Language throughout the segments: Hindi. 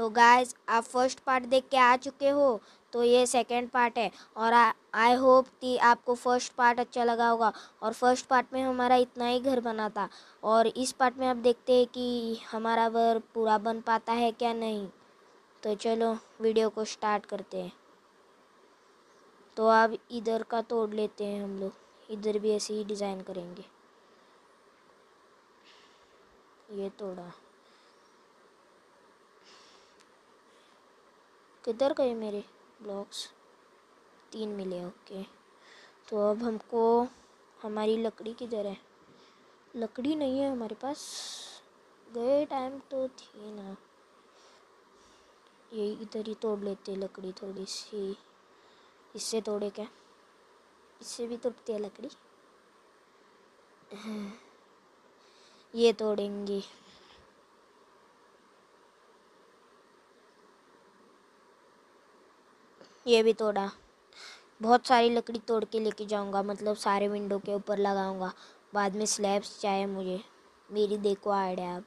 तो गाइस आप फ़र्स्ट पार्ट देख के आ चुके हो तो ये सेकंड पार्ट है। और आई होप कि आपको फ़र्स्ट पार्ट अच्छा लगा होगा। और फ़र्स्ट पार्ट में हमारा इतना ही घर बना था। और इस पार्ट में आप देखते हैं कि हमारा घर पूरा बन पाता है क्या नहीं। तो चलो वीडियो को स्टार्ट करते हैं। तो अब इधर का तोड़ लेते हैं हम लोग। इधर भी ऐसे ही डिज़ाइन करेंगे। ये तोड़ा। किधर गए मेरे ब्लॉक्स तीन मिले, ओके। तो अब हमको, हमारी लकड़ी किधर है लकड़ी नहीं है हमारे पास। गए टाइम तो थी ना। ये इधर ही तोड़ लेते लकड़ी थोड़ी सी। इससे तोड़े क्या? इससे भी टूटती है लकड़ी? ये तोड़ेंगे। ये भी तोड़ा। बहुत सारी लकड़ी तोड़ के लेके जाऊँगा मतलब सारे विंडो के ऊपर लगाऊँगा। बाद में स्लैब्स चाहे मुझे। मेरी देखो आइडिया आप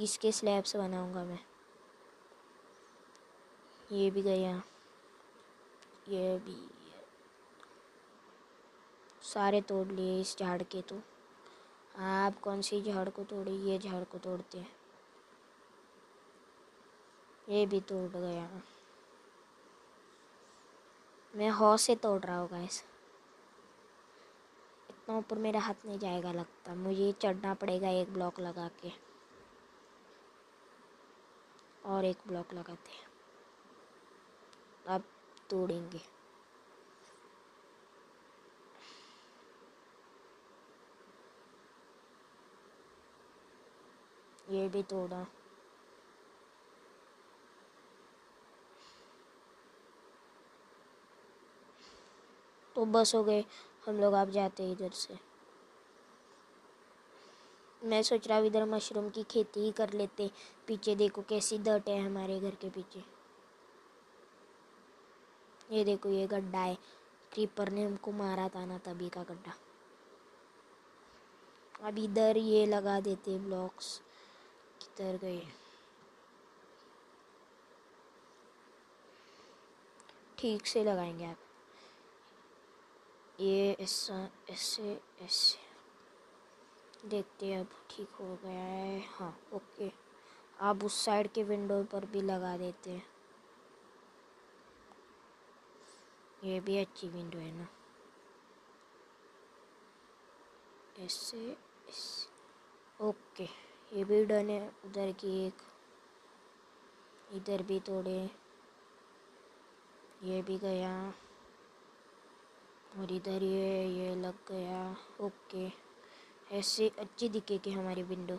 इसके स्लैब्स बनाऊँगा मैं। ये भी गया। ये भी सारे तोड़ लिए इस झाड़ के तो। आप कौन सी झाड़ को तोड़े? ये झाड़ को तोड़ते हैं। ये भी तोड़ गया। मैं हौ से तोड़ रहा हूँ गैस इतना ऊपर मेरा हाथ नहीं जाएगा लगता। मुझे चढ़ना पड़ेगा एक ब्लॉक लगा के। और एक ब्लॉक लगाते हैं। अब तोड़ेंगे। ये भी तोड़ा। तो बस हो गए। हम लोग आप जाते हैं इधर से। मैं सोच रहा हूँ इधर मशरूम की खेती ही कर लेते। पीछे देखो कैसी दट है हमारे घर के पीछे। ये देखो, ये गड्ढा है। क्रीपर ने हमको मारा था ना तभी का गड्ढा। अब इधर ये लगा देते ब्लॉक्स किधर गए? ठीक से लगाएँगे आप। ये ऐसा ऐसे ऐसे देखते हैं, अब ठीक हो गया है। हाँ ओके। आप उस साइड के विंडो पर भी लगा देते हैं। ये भी अच्छी विंडो है ना। ऐसे ऐसे। ओके, ये भी डन है। उधर की एक, इधर भी तोड़े। ये भी गया। और इधर ये ये लग गया। ओके। ऐसे अच्छी दिखेगी हमारी विंडो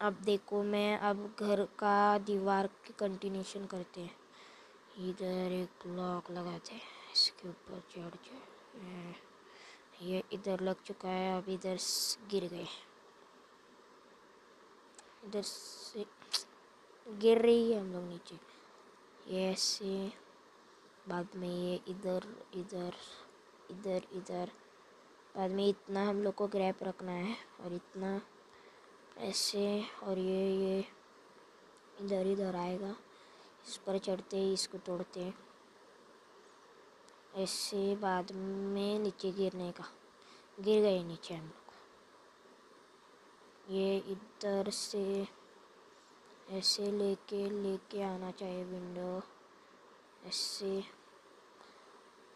अब देखो, मैं अब घर का दीवार की कंटिन्यूशन करते हैं। इधर एक लॉक लगाते हैं इसके ऊपर चढ़ जाए। ये इधर लग चुका है। अब इधर गिर गए। इधर से, गिर रही है हम लोग नीचे। ये ऐसे बाद में ये इधर इधर इधर इधर। बाद में इतना हम लोग को ग्रैप रखना है और इतना ऐसे और ये ये इधर इधर आएगा। इस पर चढ़ते ही, इसको तोड़ते ऐसे बाद में नीचे गिरने का। गिर गए नीचे हम लोग। ये इधर से ऐसे लेके लेके आना चाहिए विंडो ऐसे।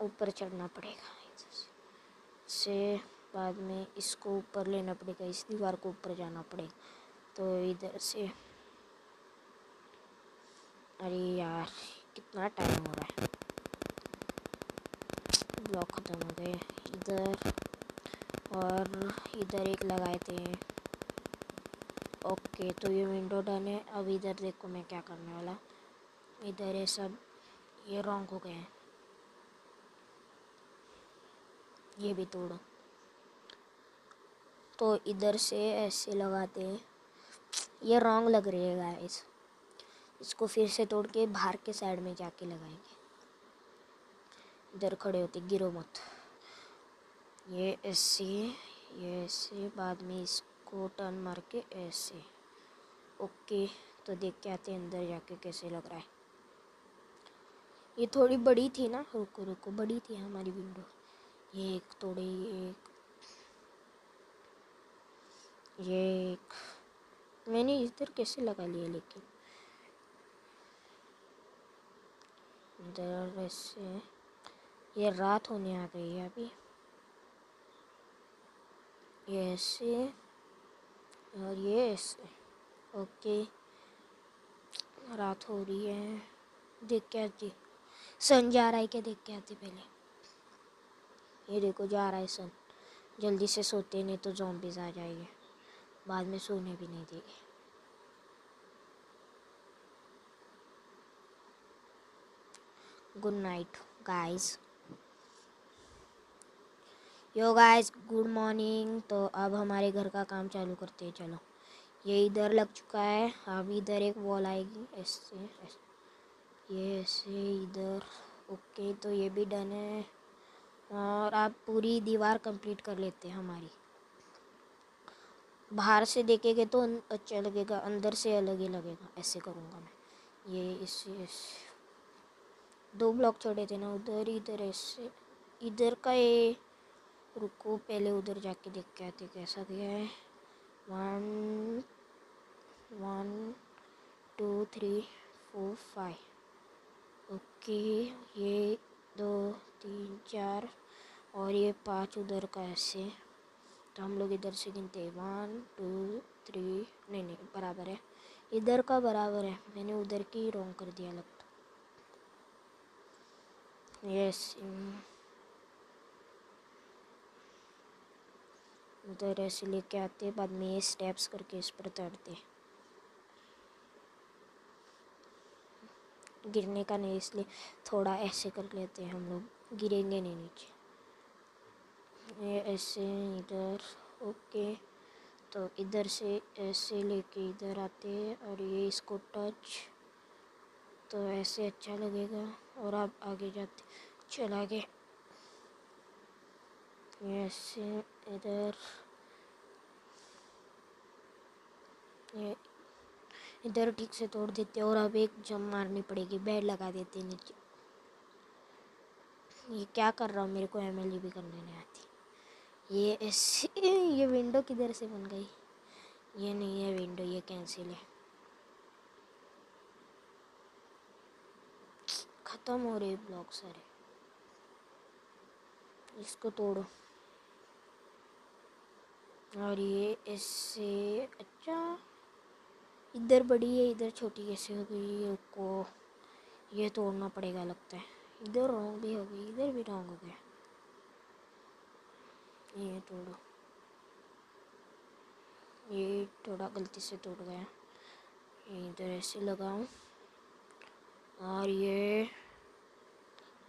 ऊपर चढ़ना पड़ेगा। से बाद में इसको ऊपर लेना पड़ेगा, इस दीवार को ऊपर जाना पड़ेगा। तो इधर से अरे यार, कितना टाइम हो रहा है। ब्लॉक ख़त्म हो गए। इधर और इधर एक लगाए थे। ओके तो ये विंडो डन है। अब इधर देखो मैं क्या करने वाला। इधर ये सब, ये रॉन्ग हो गए हैं। ये भी तोड़ो। तो इधर से ऐसे लगाते हैं। ये रॉन्ग लग रही है गाइस इसको फिर से तोड़ के बाहर के साइड में जाके लगाएँगे। इधर खड़े होते, गिरो मत। ये ऐसे ये ऐसे, बाद में इसको टर्न मार के ऐसे। ओके तो देख के आते अंदर जाके कैसे लग रहा है। ये थोड़ी बड़ी थी ना, रुको रुको, बड़ी थी हमारी विंडो ये एक ये एक। ये एक। मैंने इधर कैसे लगा लिया लेकिन? इधर ऐसे ये रात होने आ गई है अभी। ये ऐसे और ये ऐसे। ओके। रात हो रही है। देख के आती। सन जा रहा है क्या? देख के आती पहले। ये देखो जा रहा है सन। जल्दी से सोते, नहीं तो जॉम्बीज आ जाएँगे। बाद में सोने भी नहीं देंगे। Good night guys yo guys good morning तो अब हमारे घर का काम चालू करते हैं। चलो। ये इधर लग चुका है। अब इधर एक वॉल आएगी। ऐसे ऐसे। ये ऐसे, इधर। ओके तो ये भी डन है। और आप पूरी दीवार कंप्लीट कर लेते हैं हमारी। बाहर से देखेंगे तो अच्छा लगेगा, अंदर से अलग ही लगेगा, ऐसे करूँगा मैं। ये इसे ऐसे दो ब्लॉक छोड़े थे ना, उधर, इधर ऐसे। इधर का ये, रुको, पहले उधर जाके देख के आते कैसा गया है। One one, two, three, four, five. Okay, ये दो, तीन, चार, और ये पाँच उधर का ऐसे। तो हम लोग इधर से गिनते हैं। वन टू थ्री नहीं नहीं, बराबर है। इधर का बराबर है। मैंने उधर की रॉन्ग कर दिया लगता यस उधर ऐसे लेके आते बाद में ये स्टेप्स करके इस पर चढ़ते गिरने का नहीं, इसलिए थोड़ा ऐसे कर लेते हैं हम लोग। गिरेंगे नहीं नीचे। ये ऐसे, इधर, ओके। तो इधर से ऐसे लेके इधर आते हैं और ये इसको टच। तो ऐसे अच्छा लगेगा और आप आगे जाते, चला गए ऐसे, इधर। ये इधर ठीक से तोड़ देते और अब एक जम मारनी पड़ेगी, बेड लगा देते नीचे। ये क्या कर रहा हूँ? मेरे को एम भी करने नहीं आती। ये ऐसे ये विंडो किधर से बन गई? ये नहीं है विंडो ये कैंसिल है। ख़त्म हो रहे ब्लॉक सारे इसको तोड़ो। और ये ऐसे अच्छा। इधर बड़ी है, इधर छोटी कैसे हो गई को ये तोड़ना पड़ेगा लगता है। इधर रॉन्ग भी हो गई, इधर भी रॉन्ग हो गया। ये तोड़ो। ये थोड़ा गलती से टूट गया। इधर ऐसे लगाऊँ। और ये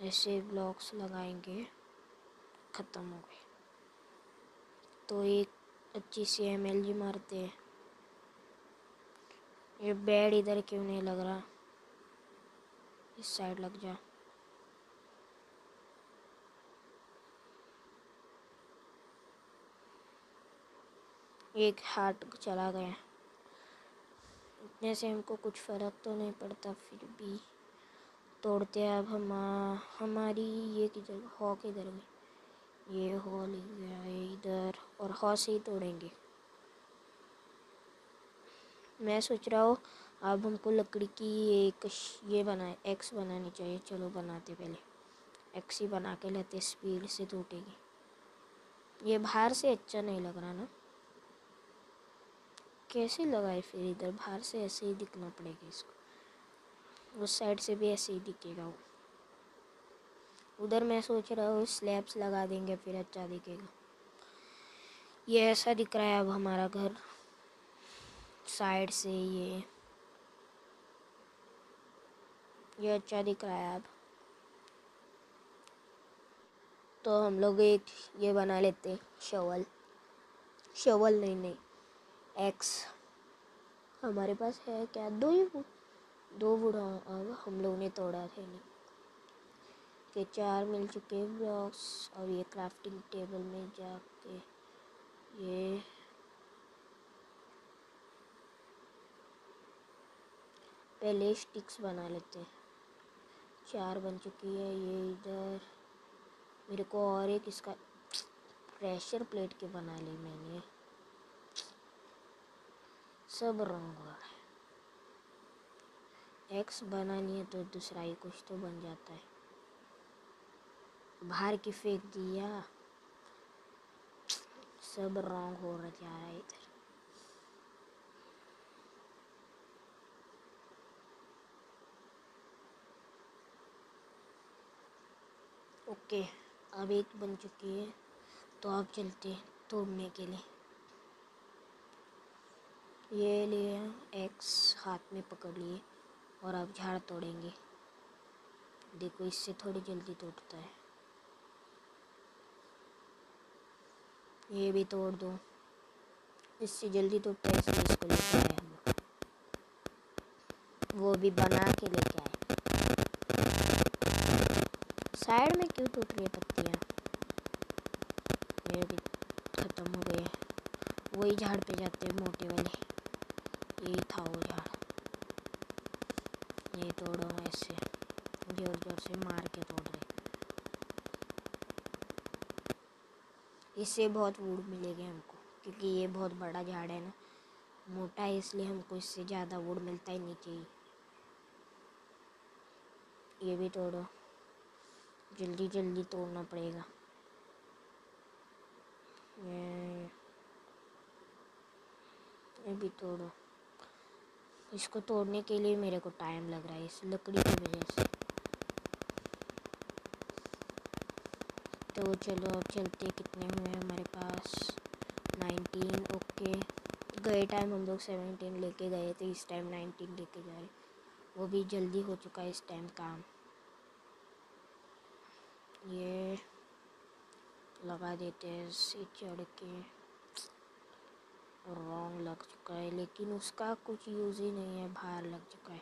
ऐसे ब्लॉक्स लगाएँगे, ख़त्म हो गए। तो एक अच्छी सी एम एल जी मारते हैं। ये बेड इधर क्यों नहीं लग रहा? इस साइड लग जा। एक हार्ट चला गया। इतने से हमको कुछ फ़र्क तो नहीं पड़ता, फिर भी तोड़ते अब हम, हमारी ये किधर हॉ किधर गई। ये हॉ लिख गया इधर, और हॉ से ही तोड़ेंगे। मैं सोच रहा हूँ, अब हमको लकड़ी की एक ये बनाए एक्स बनानी चाहिए। चलो बनाते पहले। एक्स ही बना के लेते स्पीड से टूटेगी। ये बाहर से अच्छा नहीं लग रहा ना? कैसे लगाए फिर इधर? बाहर से ऐसे ही दिखना पड़ेगा इसको। उस साइड से भी ऐसे ही दिखेगा वो। उधर मैं सोच रहा हूँ स्लैब्स लगा देंगे फिर अच्छा दिखेगा। ये ऐसा दिख रहा है अब हमारा घर। साइड से ये। ये अच्छा दिख रहा है अब। तो हम लोग एक ये बना लेते शवल। शवल नहीं नहीं। एक्स हमारे पास है क्या? दो ही दो बुढ़ा अब हम लोग ने तोड़ा थे नहीं। के चार मिल चुके ब्लॉक्स और ये क्राफ्टिंग टेबल में जाके ये पहले स्टिक्स बना लेते हैं। चार बन चुकी है, ये इधर। मेरे को और एक इसका प्रेशर प्लेट के बना ली मैंने। सब रंग है। एक्स बनानी है तो दूसरा ही कुछ तो बन जाता है। बाहर की फेंक दिया। सब रॉन्ग हो रहा जा रहा है इधर। ओके, अब एक बन चुकी है तो आप चलते हैं तोड़ने के लिए। ये लिए एक्स हाथ में पकड़ लिए और आप झाड़ तोड़ेंगे। देखो, इससे थोड़ी जल्दी टूटता है। ये भी तोड़ दो। इससे जल्दी टूटता है इसलिए इसको लेकर आए हम वो भी बना के लेके आए साइड में क्यों टूट रही है पत्तियाँ? ये भी ख़त्म हो गए वही झाड़ पे जाते हैं मोटे वाले। यही था वो झाड़। ये तोड़ो ऐसे। ज़ोर ज़ोर से मार के तोड़ रहे इससे बहुत वुड मिलेगी हमको, क्योंकि ये बहुत बड़ा झाड़ है ना। मोटा है इसलिए हमको इससे ज़्यादा वुड मिलता ही नहीं चाहिए। ये भी तोड़ो। जल्दी जल्दी तोड़ना पड़ेगा। ये भी तोड़ो। इसको तोड़ने के लिए मेरे को टाइम लग रहा है, इस लकड़ी की वजह से। तो चलो अब चलते कितने हुए हमारे पास। नाइनटीन ओके गए टाइम हम लोग सेवनटीन लेके गए थे, इस टाइम नाइनटीन लेके जा रहे। वो भी जल्दी हो चुका है इस टाइम काम। ये लगा देते हैं इसे चढ़ के। रॉन्ग लग चुका है, लेकिन उसका कुछ यूज़ ही नहीं है बाहर लग चुका है।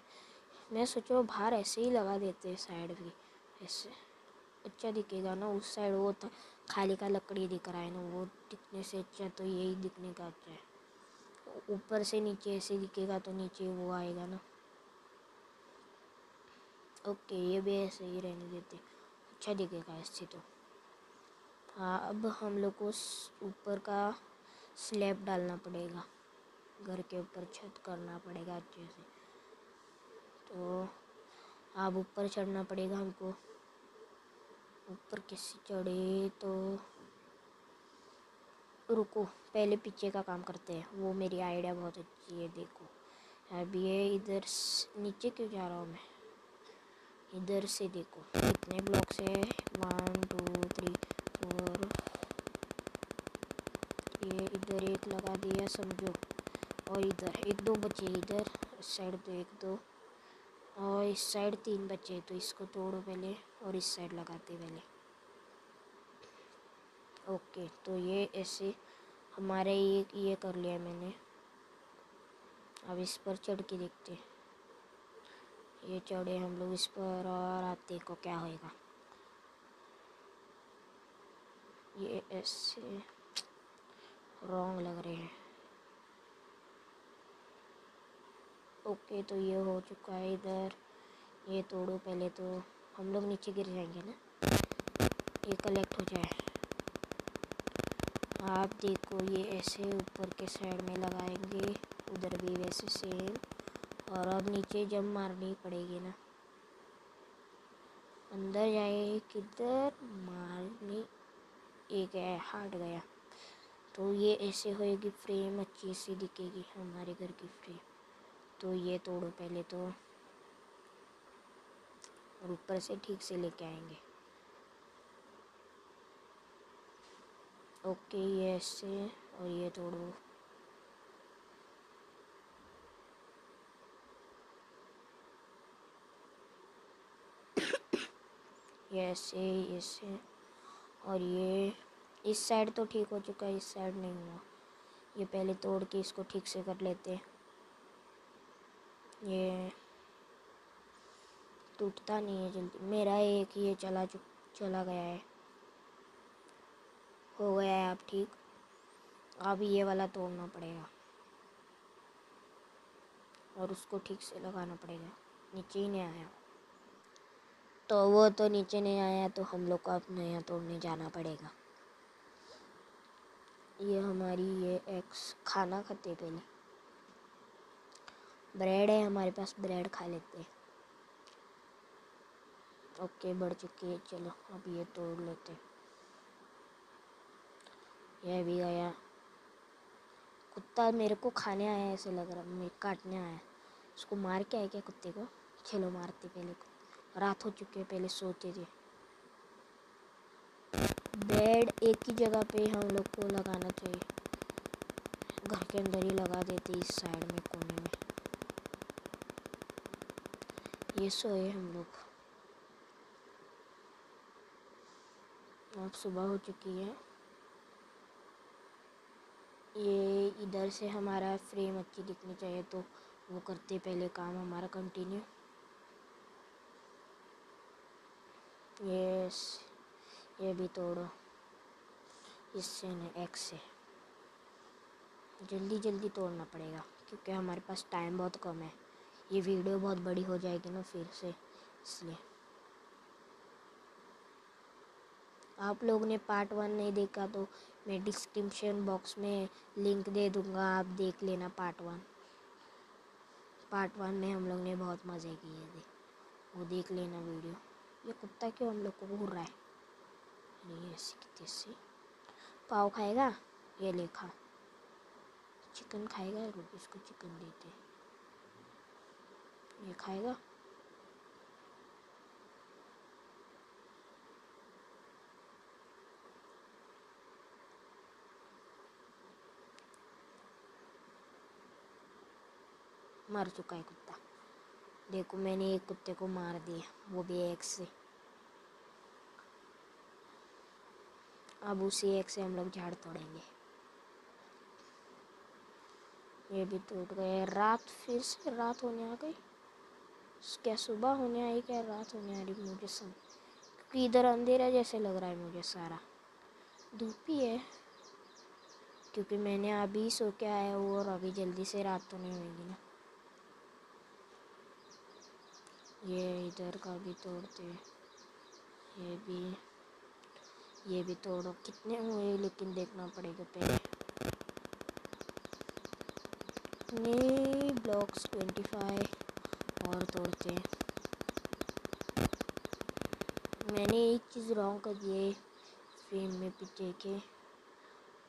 मैं सोचो बाहर ऐसे ही लगा देते हैं साइड भी, ऐसे। अच्छा दिखेगा ना, उस साइड वो था खाली का लकड़ी दिख रहा है ना, वो दिखने से अच्छा तो यही दिखने का अच्छा है। ऊपर से नीचे ऐसे दिखेगा तो नीचे वो आएगा ना। ओके, ये भी ऐसे ही रहने देते अच्छा दिखेगा इससे तो। हाँ अब हम लोग को ऊपर का स्लैब डालना पड़ेगा। घर के ऊपर छत करना पड़ेगा अच्छे से। तो अब ऊपर चढ़ना पड़ेगा हमको। ऊपर कैसे चढ़े तो रुको, पहले पीछे का काम करते हैं। वो मेरी आइडिया बहुत अच्छी है, देखो। अभी ये इधर नीचे क्यों जा रहा हूँ मैं? इधर से देखो। कितने ब्लॉक्स है? One, two, three, four. ये इधर एक लगा दिया, समझो। और इधर, एक दो बचे इधर। इस साइड तो एक दो। और इस साइड तीन बचे तो इसको तोड़ो पहले और इस साइड लगाते पहले। ओके तो ये ऐसे हमारे ये ये कर लिया मैंने। अब इस पर चढ़ के देखते हैं। ये चढ़े हम लोग इस पर और आप देखो क्या होएगा। ये ऐसे रॉन्ग लग रहे हैं। ओके तो ये हो चुका है इधर। ये तोड़ो पहले तो। हम लोग नीचे गिर जाएँगे ना? ये कलेक्ट हो जाए। आप देखो ये ऐसे ऊपर के साइड में लगाएँगे। उधर भी वैसे सेम और अब नीचे जम मारनी पड़ेगी ना। अंदर जाए, किधर मारनी? एक है हार्ट गया। तो ये ऐसे होएगी फ्रेम अच्छी सी दिखेगी हमारे घर की फ्रेम तो ये तोड़ो पहले तो। और ऊपर से ठीक से लेके आएँगे। ओके, ये ऐसे और ये तोड़ो। ये ऐसे। और ये, इस साइड तो ठीक हो चुका है, इस साइड नहीं हुआ। ये पहले तोड़ के इसको ठीक से कर लेते। ये टूटता नहीं है जल्दी। मेरा एक ये चला चुक चला गया है। हो गया है अब ठीक। अब ये वाला तोड़ना पड़ेगा। और उसको ठीक से लगाना पड़ेगा। नीचे ही नहीं आया। तो वो तो नीचे नहीं आया तो हम लोग को अब नया तोड़ने जाना पड़ेगा। ये हमारी ये एक्स खाना खाते पहले। ब्रेड है, हमारे पास ब्रेड खा लेते ओके, बढ़ चुकी है, चलो, अब ये तोड़ लेते यह भी गया कुत्ता मेरे को खाने आया, ऐसे लग रहा मैं काटने आया। उसको मार के आया क्या कुत्ते को? चलो, मारते पहले को रात हो चुकी है, पहले सोते थे बेड एक ही जगह पे हम लोग को लगाना चाहिए। घर के अंदर ही लगा देते इस साइड में, कोने में। ये सोए हम लोग। अब सुबह हो चुकी है। ये इधर से हमारा फ्रेम अच्छी दिखनी चाहिए तो वो करते पहले काम, हमारा कंटिन्यू ये ये भी तोड़ो। इससे नहीं एक्स से। जल्दी जल्दी तोड़ना पड़ेगा, क्योंकि हमारे पास टाइम बहुत कम है। ये वीडियो बहुत बड़ी हो जाएगी ना फिर से, इसलिए। आप लोग ने पार्ट वन नहीं देखा तो मैं डिस्क्रिप्शन बॉक्स में लिंक दे दूँगा, आप देख लेना पार्ट वन पार्ट वन में हम लोग ने बहुत मज़े किए थे। वो देख लेना वीडियो ये कुत्ता क्यों हम लोग को घूर रहा है? अरे ऐसी पाव खाएगा? ये लेखा चिकन खाएगा? रुक इसको चिकन देते ये खाएगा? मर चुका है कुत्ता। देखो, मैंने एक कुत्ते को मार दिया, वो भी एक से। अब उसी एक से हम लोग झाड़ तोड़ेंगे। ये भी टूट गए रात फिर से रात होने आ गई। क्या सुबह होने आई, क्या रात होने आ रही मुझे सब। क्योंकि इधर अंधेरा जैसे लग रहा है मुझे सारा। धूप ही है। क्योंकि मैंने अभी सो के आया हूँ और अभी जल्दी से रात तो नहीं होगी ना। ये इधर का भी तोड़ते ये भी ये भी तोड़ो। कितने हुए लेकिन देखना पड़ेगा पहले। ब्लॉक्स? ट्वेंटी फाइव और तोड़ते मैंने एक चीज़ रॉन्ग कर दी है फ्रेम में पीछे के।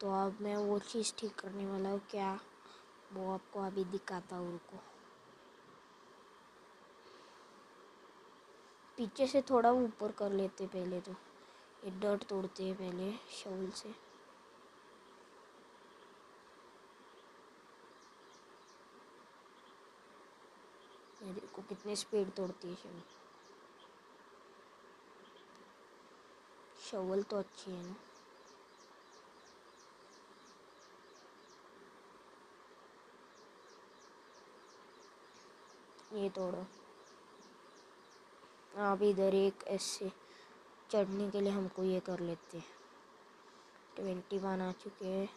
तो अब मैं वो चीज़ ठीक करने वाला हूँ। क्या? वो आपको अभी दिखाता हूँ, रुको। पीछे से थोड़ा ऊपर कर लेते पहले तो। ये डर्ट तोड़ते हैं पहले शवल से। देखो कितने स्पीड तोड़ती है शवल शवल तो अच्छी है ना। ये तोड़ो। अब इधर एक ऐसे चढ़ने के लिए हमको ये कर लेते हैं। ट्वेंटी वन आ चुके हैं।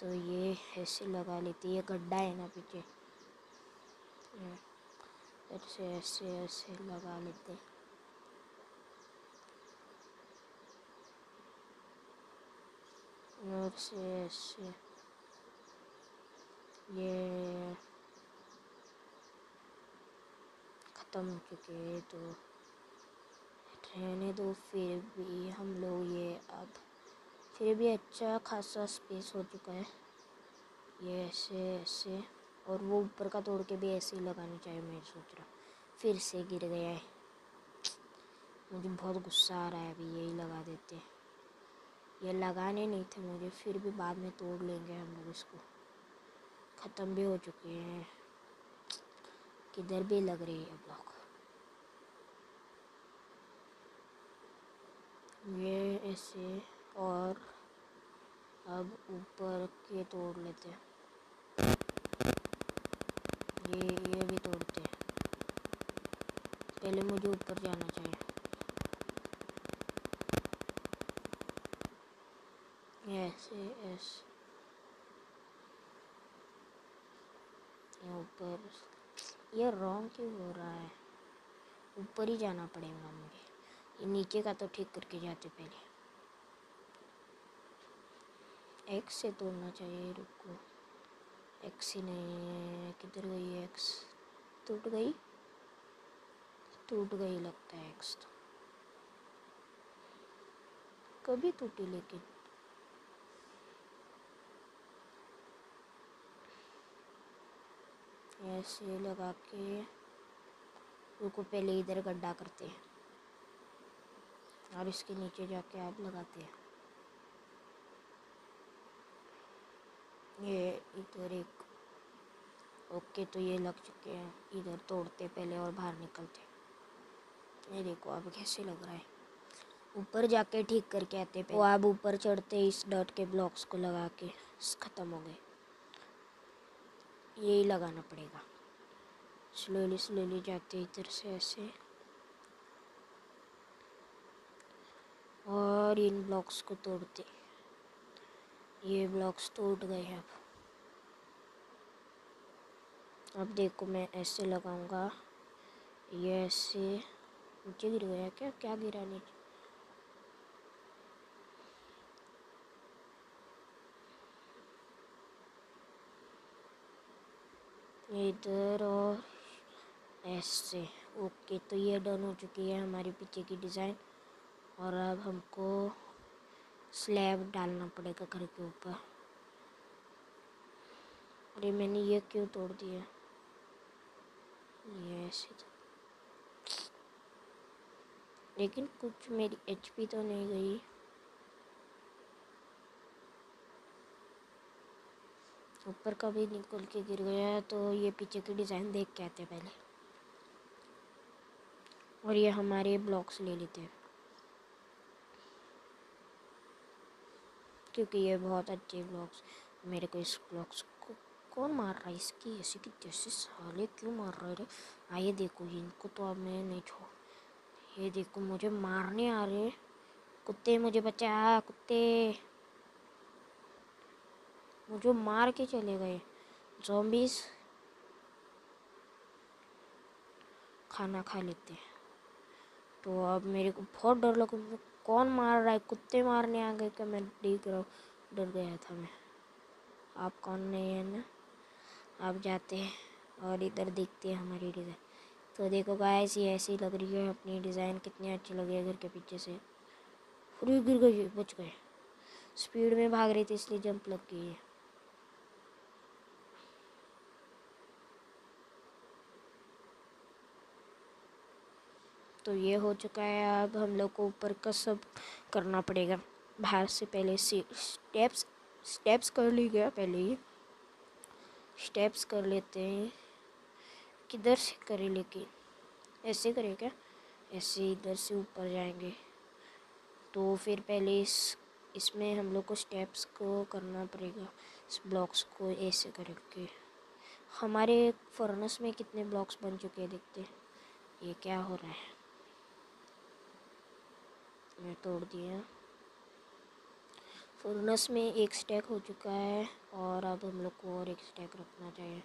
तो ये ऐसे लगा लेते ये गड्ढा है ना पीछे। ऐसे ऐसे ऐसे लगा लेते और से ऐसे, ये ख़त्म हो चुके हैं तो रहने दो, फिर भी हम लोग ये अब, फिर भी अच्छा खासा स्पेस हो चुका है। ये ऐसे ऐसे, और वो ऊपर का तोड़ के भी ऐसे ही लगानी चाहिए, मैं सोच रहा फिर से गिर गया है। मुझे बहुत गुस्सा आ रहा है अभी, यही लगा देते ये लगाने नहीं थे मुझे, फिर भी बाद में तोड़ लेंगे हम लोग इसको। ख़त्म भी हो चुके हैं। किधर भी लग रही है ब्लॉक ये ऐसे और अब ऊपर के तोड़ लेते हैं। ये ये भी तोड़ते हैं। पहले मुझे ऊपर जाना चाहिए। ऐसे ऐसे। ऊपर। ये रॉन्ग क्यों हो रहा है? ऊपर ही जाना पड़ेगा मुझे। ये नीचे का तो ठीक करके जाते पहले। एक्स से तोड़ना चाहिए, रुको। एक्स ही नहीं किधर गई एक्स टूट गई? टूट गई लगता है एक्स तो। कभी टूटी लेकिन। ऐसे लगा के रुको पहले इधर गड्ढा करते हैं और इसके नीचे जाके आप लगाते हैं। ये इधर एक, ओके तो ये लग चुके हैं। इधर तोड़ते पहले और बाहर निकलते। ये देखो, अब कैसे लग रहा है। ऊपर जाके ठीक करके आते वो आप ऊपर चढ़ते इस डॉट के ब्लॉक्स को लगा के ख़त्म हो गए। यही लगाना पड़ेगा। स्लोली स्लोली जाते इधर से ऐसे। और इन ब्लॉक्स को तोड़ते ये ब्लॉक्स टूट गए हैं अब। अब देखो मैं ऐसे लगाऊँगा। ये ऐसे। नीचे गिर गया क्या? क्या गिरा नीचे? इधर और ऐसे। ओके तो ये डन हो चुकी है हमारी पीछे की डिज़ाइन। और अब हमको स्लैब डालना पड़ेगा घर के ऊपर। अरे, मैंने ये क्यों तोड़ दिया? ये ऐसे लेकिन कुछ मेरी एचपी तो नहीं गई। ऊपर का भी निकल के गिर गया है तो ये पीछे की डिज़ाइन देख के आते पहले। और ये हमारे ब्लॉक्स ले लेते हैं। क्योंकि ये बहुत अच्छे ब्लॉक्स, मेरे को इस ब्लॉक्स को कौन मार रहा है? इसकी ऐसी की जैसे साले क्यों मार रहे रे आइए देखो, इनको तो अब मैं नहीं छोड़ ये देखो, मुझे मारने आ रहे कुत्ते मुझे बचा, कुत्ते। मुझे मार के चले गए। जॉम्बीज खाना खा लेते हैं। तो अब मेरे को बहुत डर लगा कौन मार रहा है? कुत्ते मारने आ गए क्या? मैं देख रहा हूँ, डर गया था मैं। आप कौन नहीं है ना? आप जाते हैं और इधर देखते हैं हमारी डिज़ाइन तो देखो गाइस ये ऐसी लग रही है, अपनी डिज़ाइन कितनी अच्छी लगी है घर के पीछे से। पूरी गिर गई, बच गए। स्पीड में भाग रही थी, इसलिए जंप लग गई है। तो ये हो चुका है, अब हम लोग को ऊपर का सब करना पड़ेगा। बाहर से पहले स्टेप्स स्टेप्स कर ली गया पहले ही। स्टेप्स कर लेते हैं। किधर से करें लेकिन ऐसे करें क्या? ऐसे इधर से ऊपर जाएँगे। तो फिर पहले इस, इसमें हम लोग को स्टेप्स को करना पड़ेगा। इस ब्लॉक्स को ऐसे करके। हमारे फर्नेस में कितने ब्लॉक्स बन चुके हैं देखते हैं। ये क्या हो रहा है? मैं तोड़ दिया। फुलनेस में एक स्टैक हो चुका है और अब हम लोग को और एक स्टैक रखना चाहिए।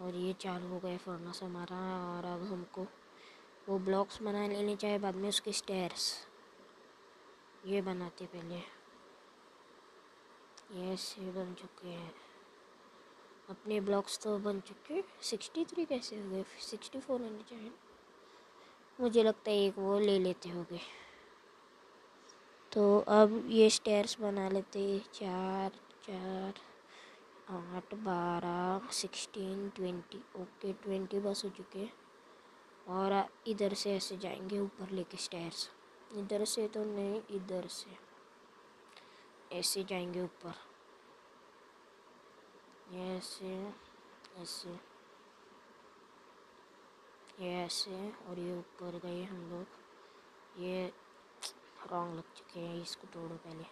और ये चालू हो गया फर्नेस हमारा और अब हमको वो ब्लॉक्स बना लेने चाहिए बाद में उसके स्टेयर्स ये बनाते पहले। ये ऐसे बन चुके हैं। अपने ब्लॉक्स तो बन चुके सिक्सटी थ्री कैसे हो गए? सिक्सटी फोर होने चाहिए मुझे लगता है एक वो ले लेते हो गए तो अब ये स्टेयर्स बना लेते चार चार, आठ, बारह सिक्सटीन ट्वेंटी ओके ट्वेंटी बस हो चुके और इधर से ऐसे जाएँगे ऊपर लेके स्टेयर्स इधर से तो नहीं, इधर से। ऐसे जाएँगे ऊपर। ऐसे ऐसे। ये ऐसे, और ये ऊपर गए हम लोग। ये रॉन्ग लग चुके हैं इसको तोड़ो पहले।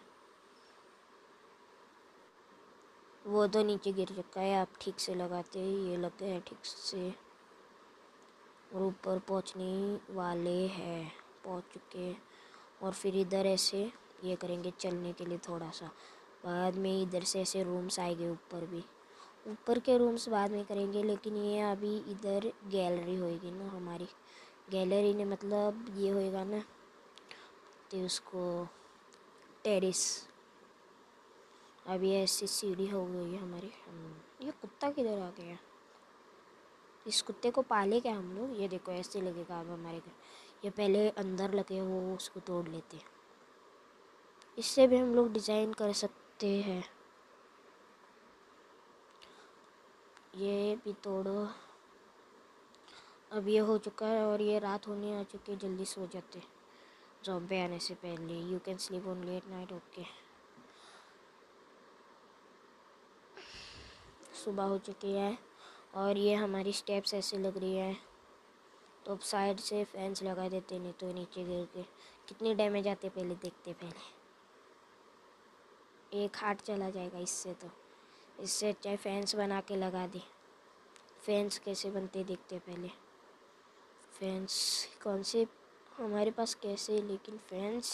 वो तो नीचे गिर चुका है, आप ठीक से लगाते हैं, ये लग गया ठीक से। और ऊपर पहुँचने वाले हैं, पहुँच चुके और फिर इधर ऐसे, ये करेंगे चलने के लिए थोड़ा सा। बाद में इधर से ऐसे रूम्स आएँगे ऊपर भी। ऊपर के रूम्स बाद में करेंगे, लेकिन ये अभी इधर गैलरी होएगी ना हमारी। गैलरी ने मतलब ये होएगा ना तो उसको टेरिस अभी ऐसी सीढ़ी हो गई है हमारी हम ये कुत्ता किधर आ गया? इस कुत्ते को पाले क्या हम लोग? ये देखो, ऐसे लगेगा अब हमारे घर। ये पहले अंदर लगे, वो उसको तोड़ लेते। हैं इससे भी हम लोग डिज़ाइन कर सकते हैं। ये भी तोड़ो। अब ये हो चुका है और ये रात होने आ चुकी है, जल्दी सो जाते। जॉम्बे आने से पहले you can sleep on late night okay सुबह हो चुकी है और ये हमारी स्टेप्स ऐसे लग रही है। तो अब साइड से फैंस लगा देते, नहीं तो नीचे गिर के। कितने डैमेज आते पहले देखते पहले। एक हार्ट चला जाएगा इससे तो। इससे अच्छा फैंस बना के लगा दी। फैंस कैसे बनते देखते पहले। फैंस कौन से हमारे पास कैसे, लेकिन फैंस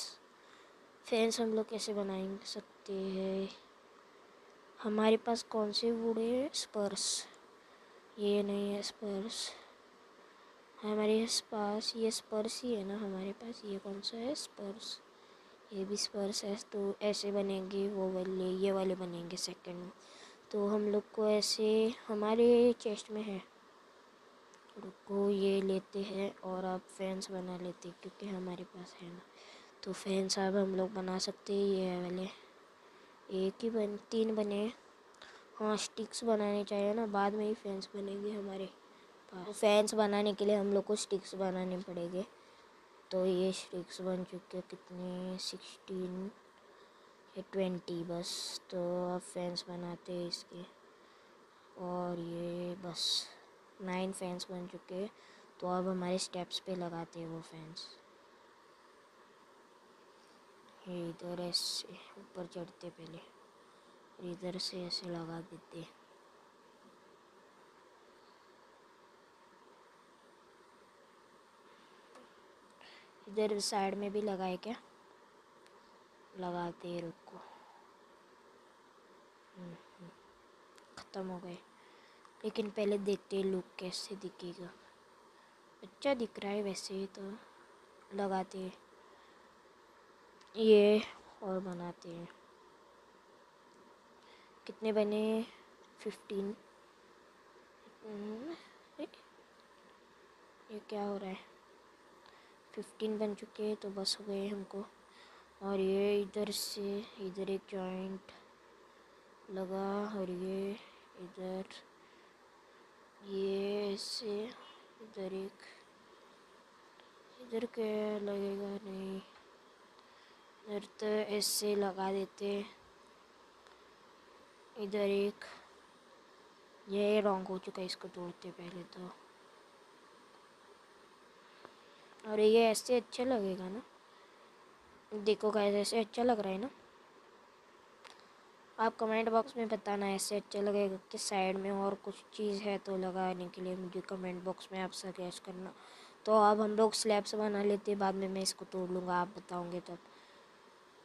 फैंस हम लोग कैसे बना सकते हैं? हमारे पास कौन से वुड है? स्पर्स ये नहीं है स्पर्स हमारे पास ये स्पर्स ही है ना, हमारे पास ये कौन सा है? स्पर्स ये भी स्पर्स है तो ऐसे बनेंगे वो वाले, ये वाले बनेंगे सेकंड तो हम लोग को ऐसे, हमारे चेस्ट में है। रुको, ये लेते हैं और अब फैंस बना लेते हैं क्योंकि हमारे पास है ना। तो फैंस अब हम लोग बना सकते हैं, ये है वाले। एक ही बन, तीन बने। हाँ स्टिक्स बनाने चाहिए ना, बाद में ही फैंस बनेंगे हमारे पास। फैंस बनाने के लिए हम लोग को स्टिक्स बनाने पड़ेंगे। तो ये स्टिक्स बन चुके हैं कितने? सिक्सटीन या ट्वेंटी बस। तो अब फैंस बनाते हैं इसके। और ये बस। नाइन फैंस बन चुके हैं तो अब हमारे स्टेप्स पे लगाते हैं वो फैंस ये इधर ऐसे ऊपर चढ़ते पहले इधर से ऐसे लगा देते इधर साइड में भी लगाए क्या? लगाते रुको. हम्म, हम्म। ख़त्म हो गए. लेकिन पहले देखते हैं लुक कैसे दिखेगा। अच्छा दिख रहा है वैसे तो। लगाते ये और बनाते हैं। कितने बने? फिफ्टीन ये क्या हो रहा है? फिफ्टीन बन चुके हैं तो बस हो गए हमको। और ये इधर से, इधर एक जॉइंट लगा और ये इधर। ये ऐसे इधर एक, इधर क्या लगेगा नहीं। इधर तो ऐसे लगा देते। इधर एक, ये रॉन्ग हो चुका है, इसको तोड़ते पहले तो। और ये ऐसे अच्छा लगेगा ना। देखो कैसे ऐसे अच्छा लग रहा है ना। आप कमेंट बॉक्स में बताना, ऐसे अच्छा लगेगा कि साइड में और कुछ चीज़ है तो लगाने के लिए मुझे कमेंट बॉक्स में आप सजेस्ट करना। तो अब हम लोग स्लैब्स बना लेते हैं, बाद में मैं इसको तोड़ लूँगा, आप बताओगे तब।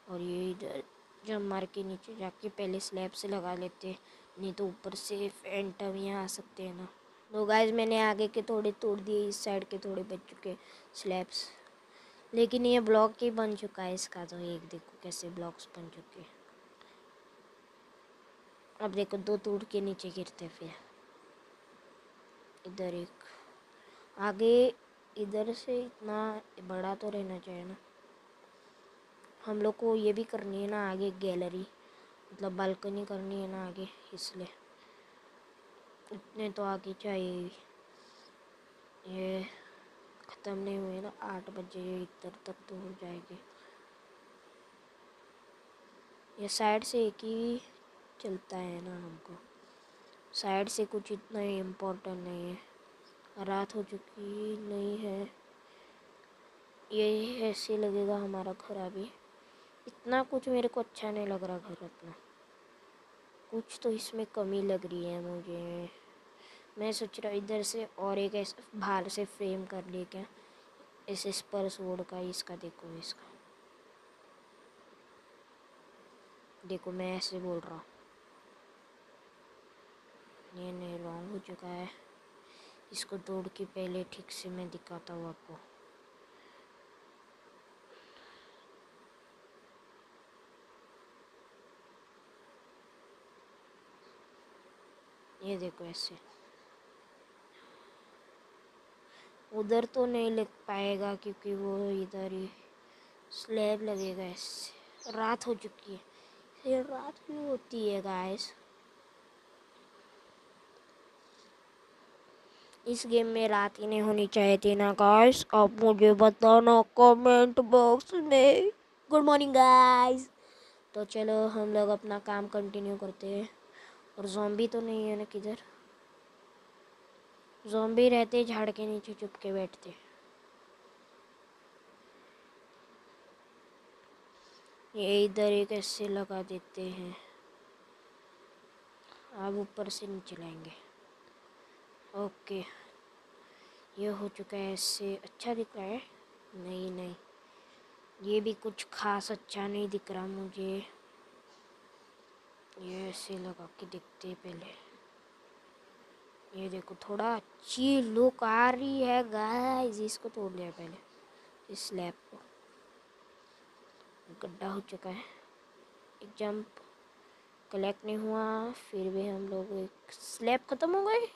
और ये इधर जब मार के नीचे जाके पहले स्लैब से लगा लेते नहीं तो ऊपर से फैंटम यहाँ आ सकते हैं ना। तो गाइज़ मैंने आगे के थोड़े तोड़ दिए, इस साइड के थोड़े बच चुके स्लैब्स लेकिन ये ब्लॉक ही बन चुका है इसका तो एक देखो कैसे ब्लॉक्स बन चुके अब देखो, दो टूट के नीचे गिरते फिर। इधर एक। आगे, इधर से इतना बड़ा तो रहना चाहिए ना। हम लोग को ये भी करनी है ना आगे गैलरी। मतलब बालकनी करनी है ना आगे, इसलिए। इतने तो आगे चाहिए। ये ख़त्म नहीं हुए ना, आठ बजे इधर तक तो हो जाएगी। ये साइड से एक ही चलता है ना हमको। साइड से कुछ इतना ही इम्पोर्टेंट नहीं है। रात हो चुकी नहीं है। यही ऐसे लगेगा हमारा घर अभी। इतना कुछ मेरे को अच्छा नहीं लग रहा घर अपना। कुछ तो इसमें कमी लग रही है मुझे। मैं सोच रहा इधर से और एक ऐसा, बाहर से फ्रेम कर ले क्या? इस स्पर्स वोड का, इसका देखो इसका। देखो मैं ऐसे बोल रहा हूँ। ये नहीं रॉन्ग हो चुका है। इसको तोड़ के पहले ठीक से मैं दिखाता हूँ आपको। ये देखो ऐसे। उधर तो नहीं लग पाएगा क्योंकि वो इधर ही स्लैब लगेगा ऐसे। रात हो चुकी है। ये रात क्यों होती है गाइस इस गेम में रात ही नहीं होनी चाहिए थी ना गाइस आप मुझे बताना कमेंट बॉक्स में। गुड मॉर्निंग गाइस तो चलो, हम लोग अपना काम कंटिन्यू करते हैं। और जॉम्बी तो नहीं है ना किधर? जोम्बी रहते झाड़ के नीचे चुप के बैठते ये इधर एक ऐसे लगा देते हैं। अब ऊपर से नीचे लाएँगे। ओके। ये हो चुका है, इससे अच्छा दिख रहा है? नहीं नहीं। ये भी कुछ खास अच्छा नहीं दिख रहा मुझे। ये ऐसे लगा के देखते पहले। ये देखो, थोड़ा अच्छी लुक आ रही है गाइस इसको तोड़ लिया पहले, इस स्लैब को। गड्ढा हो चुका है। एक जंप कलेक्ट नहीं हुआ, फिर भी हम लोग एक स्लैब ख़त्म हो गए।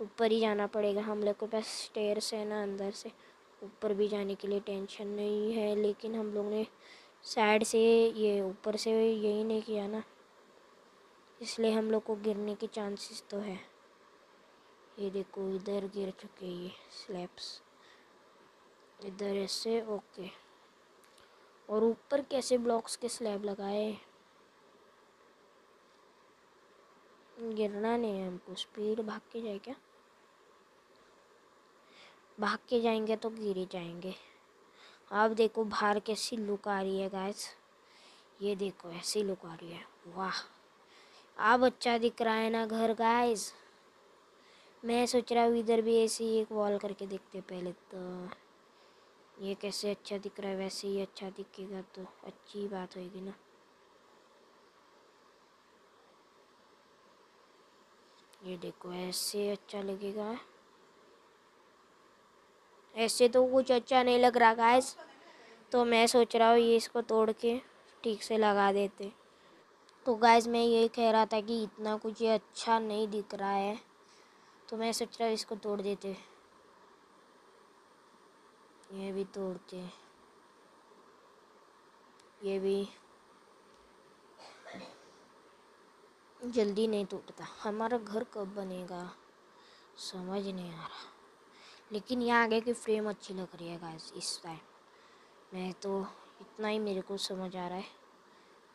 ऊपर ही जाना पड़ेगा हम लोग के पास स्टेयर्स है ना, अंदर से। ऊपर भी जाने के लिए टेंशन नहीं है, लेकिन हम लोग ने साइड से ये ऊपर से यही नहीं किया ना। इसलिए हम लोग को गिरने के चांसेस तो है। ये देखो, इधर गिर चुके ये स्लैब्स इधर ऐसे ओके और ऊपर कैसे ब्लॉक्स के स्लैब लगाए? गिरना नहीं है हमको स्पीड भाग के जाए क्या? भाग के जाएँगे तो गिर ही जाएँगे। अब देखो बाहर कैसी लुक आ रही है गैस ये देखो, ऐसी लुक आ रही है। वाह। अब अच्छा दिख रहा है ना घर गाइस मैं सोच रहा हूँ इधर भी ऐसे ही एक वॉल करके देखते पहले तो। ये कैसे अच्छा दिख रहा है, वैसे ही अच्छा दिखेगा तो अच्छी बात होगी ना। ये देखो, ऐसे अच्छा लगेगा। ऐसे तो कुछ अच्छा नहीं लग रहा गाइस तो मैं सोच रहा हूँ ये इसको तोड़ के ठीक से लगा देते। तो गाइस मैं यही कह रहा था कि इतना कुछ ये अच्छा नहीं दिख रहा है। तो मैं सोच रहा हूँ इसको तोड़ देते। ये भी तोड़ते। ये भी। जल्दी नहीं टूटता। हमारा घर कब बनेगा? समझ नहीं आ रहा। लेकिन यहाँ आगे की फ्रेम अच्छी लग रही है गाइस इस टाइम मैं तो इतना ही मेरे को समझ आ रहा है।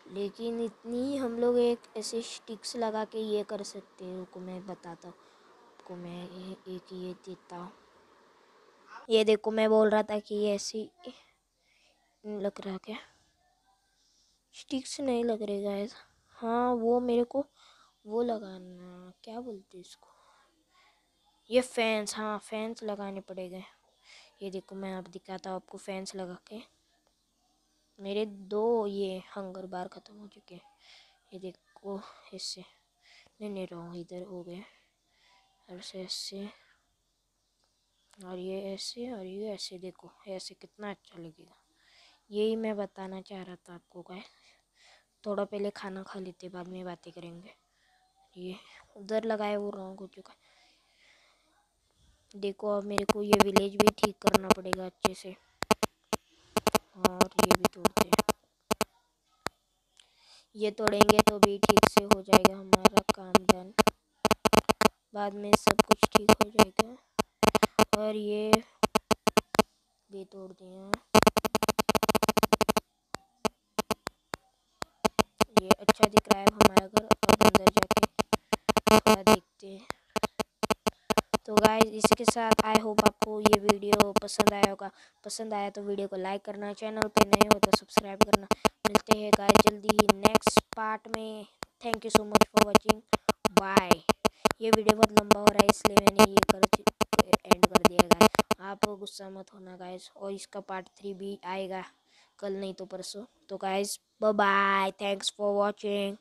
लेकिन इतनी हम लोग एक ऐसे स्टिक्स लगा के ये कर सकते हैं, रुको मैं बताता हूँ। आपको मैं एक ये देता हूँ। ये देखो मैं बोल रहा था कि ये ऐसी लग रहा क्या? स्टिक्स नहीं लग रहे गाइस हाँ वो मेरे को वो लगाना, क्या बोलते इसको? ये फैंस हाँ फैंस लगाने पड़ेंगे। ये देखो, मैं अब दिखाता हूँ आपको फैंस लगा के। मेरे दो ये हंगर बार ख़त्म हो चुके हैं। ये देखो इससे नहीं नहीं रहो इधर हो गए ऐसे ऐसे। और ये ऐसे, और ये ऐसे, देखो, ऐसे कितना अच्छा लगेगा। यही मैं बताना चाह रहा था आपको क्या थोड़ा पहले खाना खा लेते, बाद में बातें करेंगे। ये, उधर लगाए वो रॉन्ग हो चुका देखो अब मेरे को ये विलेज भी ठीक करना पड़ेगा अच्छे से। और ये भी तोड़ते हैं। ये तोड़ेंगे तो भी ठीक से हो जाएगा हमारा काम डन बाद में सब कुछ ठीक हो जाएगा। और ये भी तोड़ दिया ये अच्छा दिख रहा है गाइस इसके साथ। आई होप आपको ये वीडियो पसंद आया होगा। पसंद आया तो वीडियो को लाइक करना चैनल पे नए हो तो सब्सक्राइब करना। मिलते हैं गाइस जल्दी ही नेक्स्ट पार्ट में। Thank you so much for watching bye ये वीडियो बहुत लंबा हो रहा है, इसलिए मैंने ये कर एंड कर दिया गाइस आप गुस्सा मत होना गाइस और इसका पार्ट थ्री भी आएगा कल, नहीं तो परसों। तो guys bye bye thanks for watching